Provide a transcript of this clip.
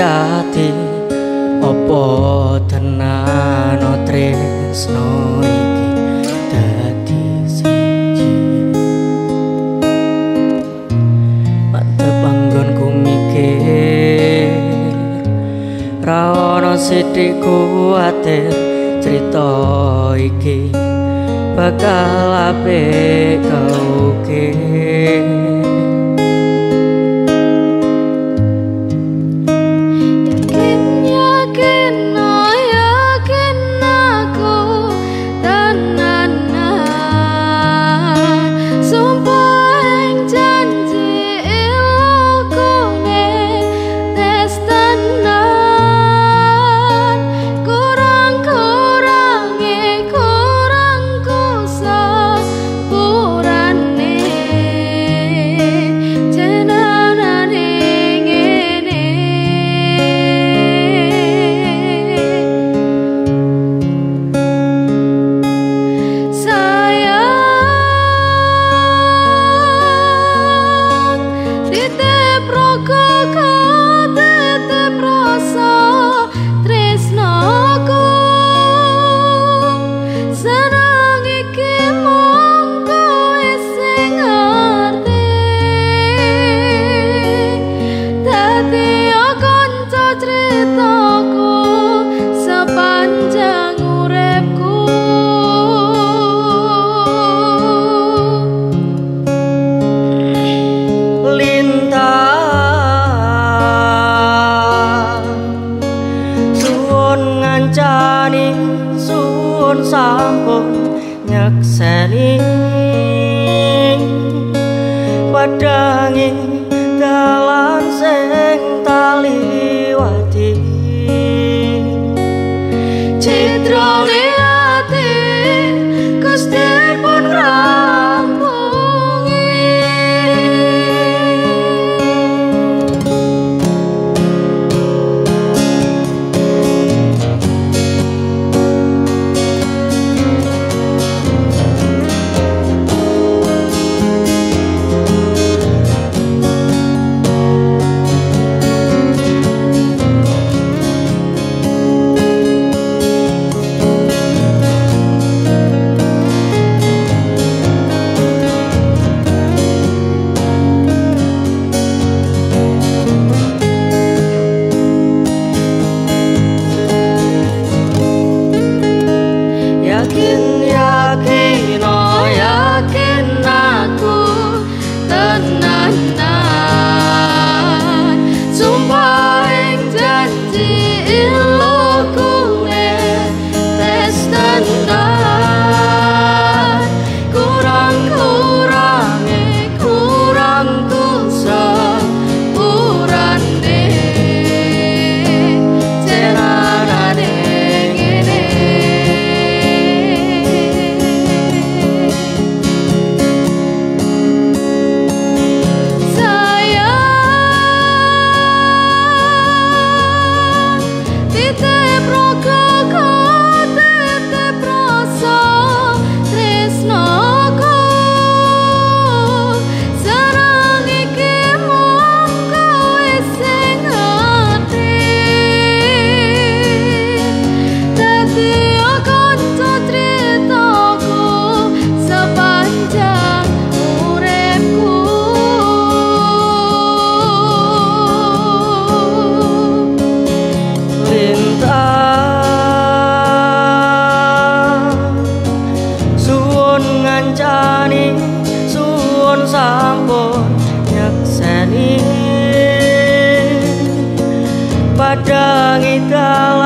ati opo tenan tresno iki dadi siji? Mantep anggonku mikir ra ono sithik kuwatir crita iki bakal apik kau sampun nyakseni padangi 这一刀。